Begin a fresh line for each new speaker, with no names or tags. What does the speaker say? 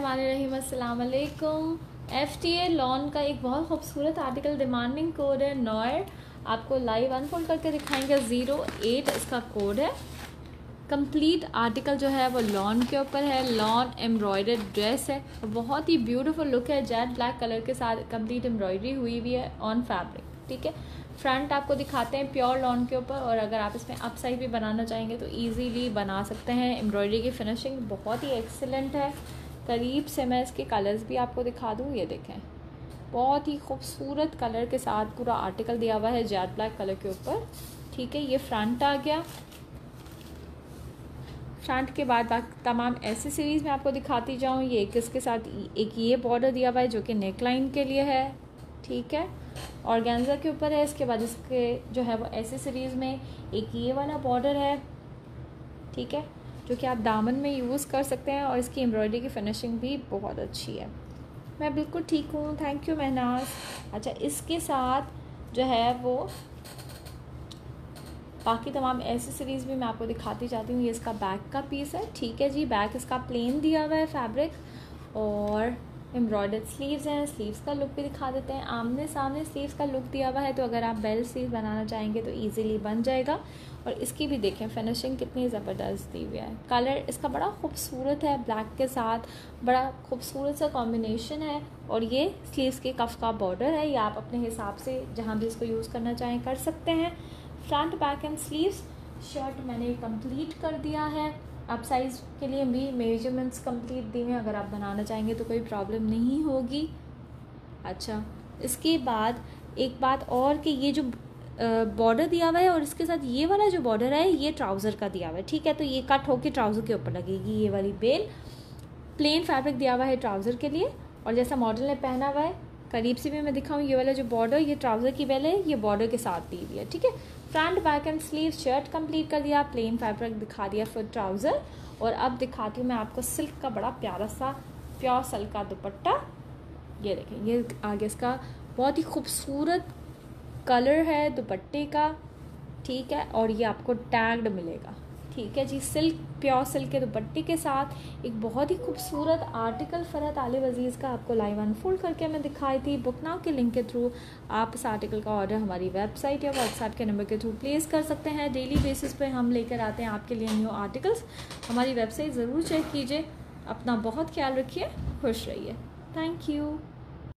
वालेकुम F T A lawn का एक बहुत खूबसूरत आर्टिकल डिमांडिंग कोड है, नॉयर। आपको लाइव अनफोल्ड करके दिखाएँगे ज़ीरो एट इसका कोड है। कंप्लीट आर्टिकल जो है, वो लॉन के ऊपर है, लॉन एम्ब्रॉयडर्ड ड्रेस है। बहुत ही ब्यूटीफुल लुक है जेट ब्लैक कलर के साथ कंप्लीट एम्ब्रॉयडरी हुई हुई है ऑन फैब्रिक ठीक है? फ्रंट आपको दिखाते हैं प्योर लॉन के ऊपर और अगर आप इसमें अप साइड भी बनाना चाहेंगे तो ईजीली बना सकते हैं। एम्ब्रॉयडरी की फिनिशिंग बहुत ही एक्सेलेंट है। करीब से मैं इसके कलर्स भी आपको दिखा दूँ, ये देखें। बहुत ही खूबसूरत कलर के साथ पूरा आर्टिकल दिया हुआ है जेट ब्लैक कलर के ऊपर। ठीक है, ये फ्रंट आ गया। फ्रंट के बाद बाकी, तमाम एसेसरीज़ में आपको दिखाती जाऊँ। ये एक इसके साथ, एक ये बॉर्डर दिया हुआ है जो कि नेक लाइन के लिए है। ठीक है? ऑर्गेन्जा के ऊपर है, इसके बाद इसके जो है वो एसेसरीज़ में एक ये वाला बॉर्डर है, ठीक है? जो कि आप दामन में यूज़ कर सकते हैं और इसकी एम्ब्रॉयडरी की फिनिशिंग भी बहुत अच्छी है। मैं बिल्कुल ठीक हूँ। थैंक यू महनाज अच्छा इसके साथ जो है वो बाकी तमाम एसेसरीज़ भी मैं आपको दिखाती जाती हूँ। ये इसका बैक का पीस है, ठीक है जी? बैक इसका प्लेन दिया हुआ है फैब्रिक और एम्ब्रॉयडर्ड स्लीव्स हैं, स्लीव्स का लुक भी दिखा देते हैं। आमने सामने स्लीव्स का लुक दिया हुआ है तो अगर आप बेल स्लीव बनाना चाहेंगे तो इजीली बन जाएगा। और इसकी भी देखें फिनिशिंग कितनी ज़बरदस्त दी हुई है। कलर इसका बड़ा खूबसूरत है ब्लैक के साथ। बड़ा खूबसूरत सा कॉम्बिनेशन है। और ये स्लीव्स के कफ का बॉर्डर है। ये आप अपने हिसाब से जहाँ भी इसको यूज़ करना चाहें कर सकते हैं। Front back and sleeves shirt मैंने कंप्लीट कर दिया है। आप साइज़ के लिए भी मेजरमेंट्स कंप्लीट दी हैं, अगर आप बनाना चाहेंगे तो कोई प्रॉब्लम नहीं होगी। अच्छा इसके बाद एक बात और कि ये जो बॉर्डर दिया हुआ है और इसके साथ ये वाला जो बॉर्डर है, ये ट्राउज़र का दिया हुआ है, ठीक है? तो ये कट होके ट्राउज़र के ऊपर लगेगी ये वाली बेल प्लेन फैब्रिक दिया हुआ है ट्राउज़र के लिए और जैसा मॉडल ने पहना हुआ है करीब से भी मैं दिखाऊँ, ये वाला जो बॉर्डर ये ट्राउज़र की बेल है, ये बॉर्डर के साथ दी हुई है, ठीक है? Front back and sleeve shirt complete कर दिया प्लेन फैब्रिक दिखा दिया फिर ट्राउज़र और अब दिखाती हूँ मैं आपको सिल्क का बड़ा प्यारा सा प्योर सिल्क का दुपट्टा। ये देखें, ये आगे इसका बहुत ही खूबसूरत कलर है दुपट्टे का, ठीक है? और ये आपको टैग्ड मिलेगा। ठीक है जी, सिल्क, प्योर सिल्क के दुपट्टे के साथ एक बहुत ही खूबसूरत आर्टिकल फ़रत आले वजीज़ का आपको लाइव अनफोल्ड करके मैं दिखाई थी। बुक नाव के लिंक के थ्रू आप इस आर्टिकल का ऑर्डर हमारी वेबसाइट या व्हाट्सएप के नंबर के थ्रू प्लेस कर सकते हैं। डेली बेसिस पे हम लेकर आते हैं आपके लिए न्यू आर्टिकल्स हमारी वेबसाइट ज़रूर चेक कीजिए। अपना बहुत ख्याल रखिए, खुश रहिए। Thank you